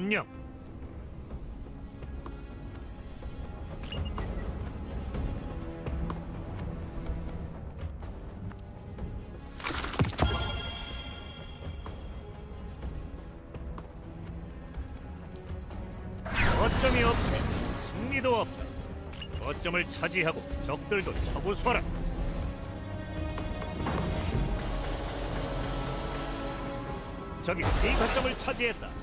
점령. 거점이 없으면 승리도 없다. 거점을 차지하고 적들도 처부수하라. 적이 B 거점을 차지했다.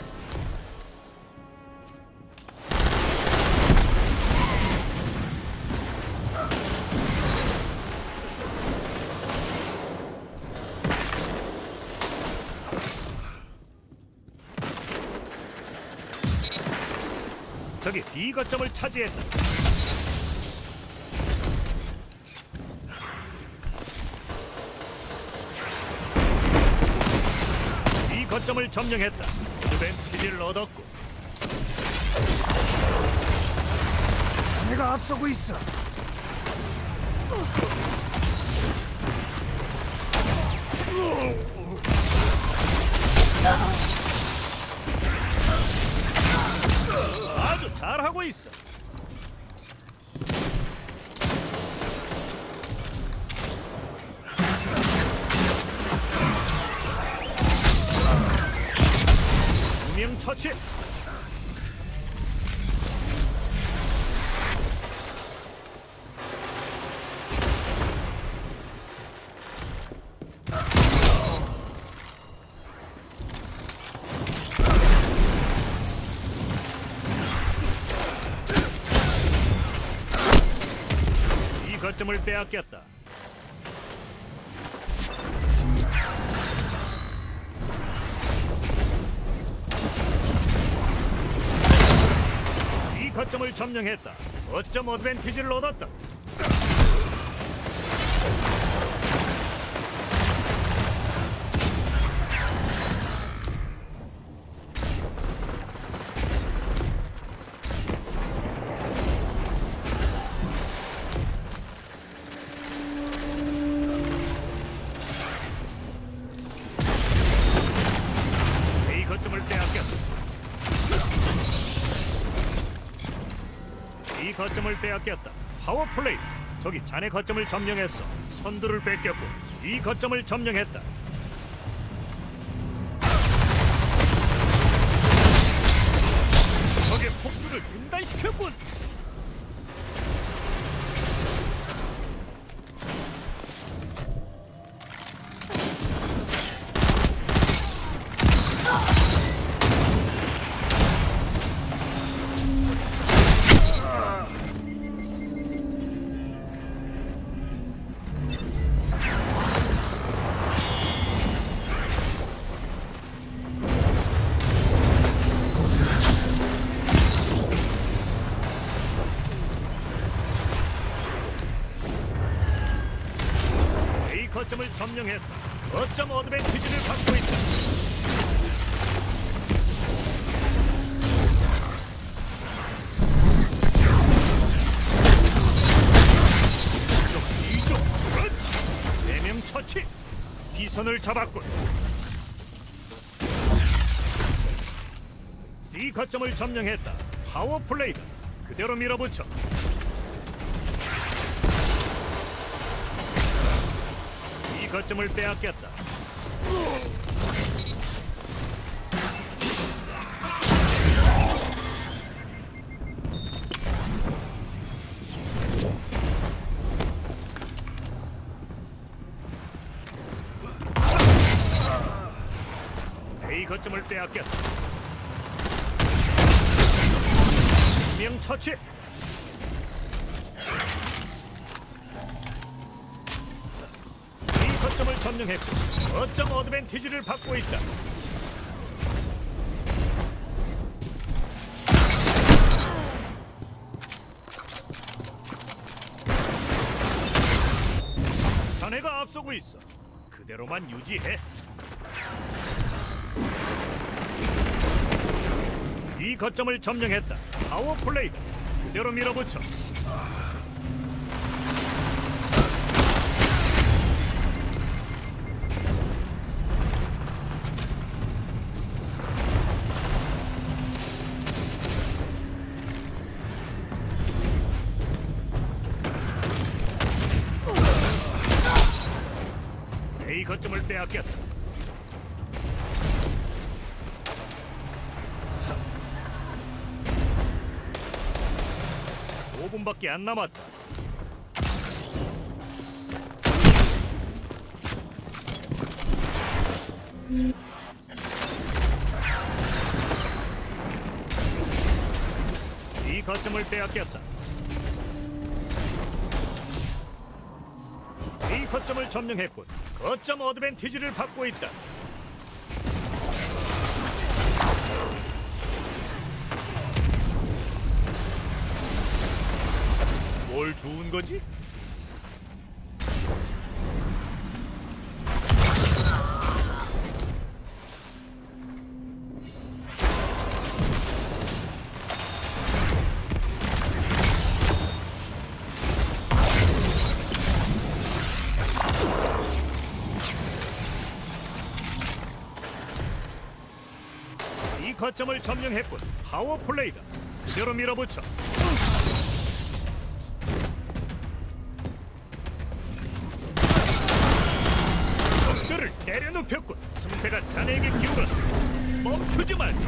적이 B 거점을 차지했다. B 거점을 점령했다. 어드밴티지를 얻었고 내가 앞서고 있어. 잘하고 있어. 두명 처치. 거점을 빼앗겼다. 이 거점을 점령했다. 거점 어드밴티지를 얻었다. 거점을 빼앗겼다. 파워 플레이. 저기 자네 거점을 점령했어. 선두를 뺏겼고 이 거점을 점령했다. 적의 폭주를 중단시켰군. 거점을 점령했다. 거점 어드밴티지를 갖고 있다. 이쪽, 그렇지. 네명 처치. 비선을 잡았군. C 거점을 점령했다. 파워 플레이다. 그대로 밀어붙여. 이 거점을 빼앗겼다. 거점을 빼앗겼다. 명 처치. 점령했고 거점 어드밴티지를 받고 있다. 자네가 앞서고 있어. 그대로만 유지해. 이 거점을 점령했다. 파워 플레이다. 그대로 밀어붙여. 거점을 빼앗겼다. 5분밖에 안 남았다. 이 거점을 빼앗겼다. 이 거점을 점령했군. 거점 어드밴티지를 받고 있다. 뭘 주운 거지? 거점을 점령했군. 파워 플레이다. 그대로 밀어붙여. 적들을 내려눕혔군. 승세가 자네에게 기울었어. 멈추지 말자.